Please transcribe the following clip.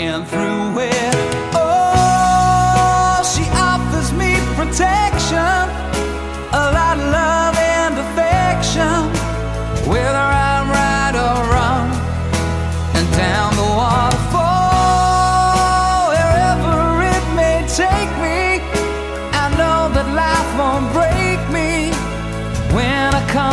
and through it. Oh, she offers me protection, a lot of love and affection, whether I'm right or wrong. And down the waterfall, wherever it may take me, I know that life won't break.